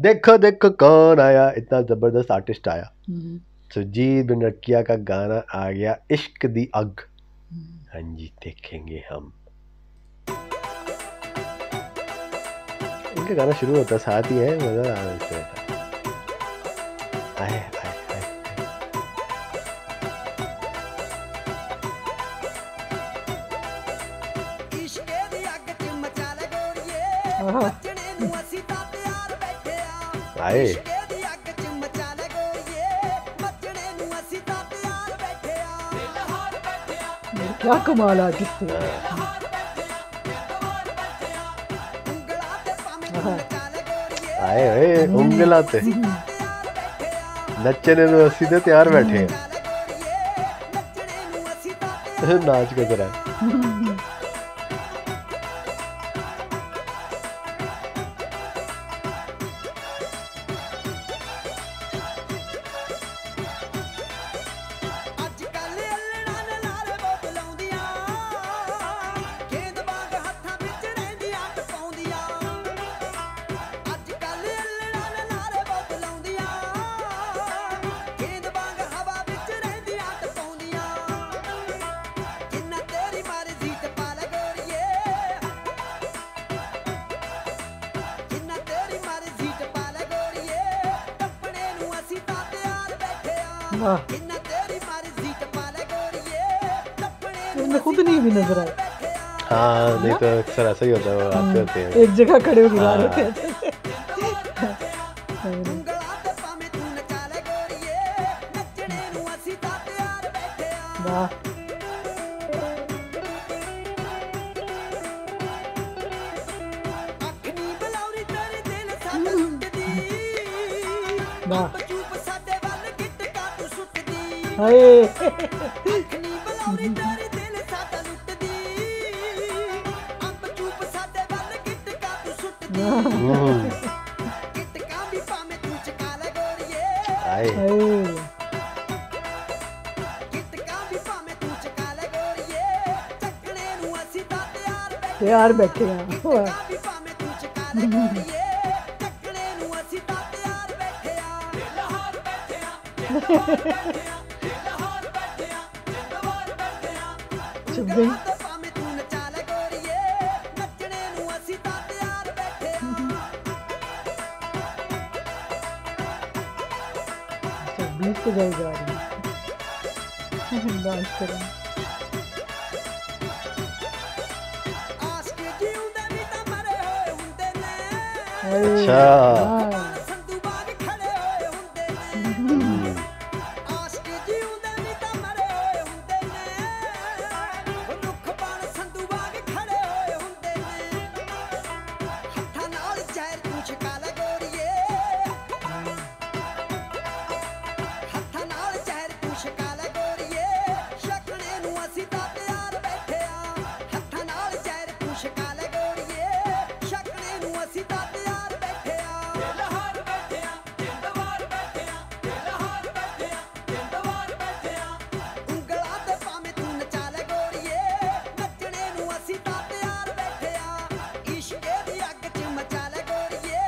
देखो देखो कौन आया? इतना ज़बरदस्त आर्टिस्ट आया। हम्म, सुजीत बिनरकिया का गाना आ गया इश्क दी अग। हम्म। हाँ जी देखेंगे हम। इनका गाना शुरू होता साथ ही है मज़ा आ रहा है। आए आए। आए आए क्या कमाल आर्टिस्ट हाँ। आए होए तो तैयार बैठे हैं। हम्म। नाच के तरह हाँ। तो खुद नहीं भी नज़र आया हाँ नहीं तो अक्सर ऐसा ही होता है आते हाँ। होते हैं। एक जगह खड़े होकर गा रहे थे वाह। वाह। ਹਾਏ ਹਾਏ ਤਿਆਰ ਬੈਠੇ ਆ Ha ha ha ha! ਦੇ बीस को जाए जा रही है डांस करें अच्छा हम्म।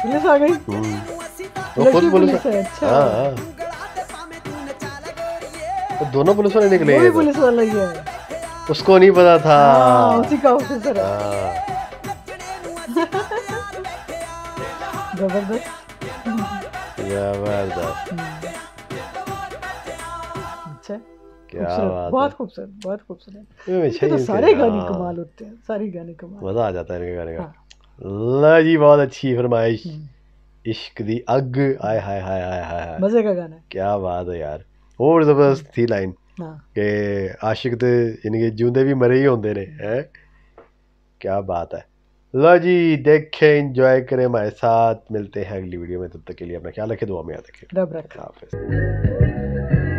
पुलिस आ गई खुद पुलिस अच्छा। हाँ दोनों तो। पुलिस वाले निकले वो पुलिस वाला ही है। उसको नहीं पता था। हाँ, उसी का ऑफिसर है। ज़बरदस्त ज़बरदस्त। क्या बात अच्छा, बहुत खूबसूरत बहुत खूबसूरत। तो सारे गाने कमाल होते हैं सारे गाने कमाल। मज़ा आ जाता है इनके गाने का। ला जी बहुत अच्छी फरमाइश। हम्म। इश्क दी अग आए हाय हाय हाय हाय मज़े का गाना है। क्या बात है यार। और ज़बरदस्त थी लाइन। हाँ। के आशिक तो इनके जूंदे भी मरे ही होंगे ने है? क्या बात है। लो जी देखे इंजॉय करें हमारे साथ। मिलते हैं अगली वीडियो में। तब तक के लिए अपना ख्याल रखें दुआ में याद रखें। हाफिज़।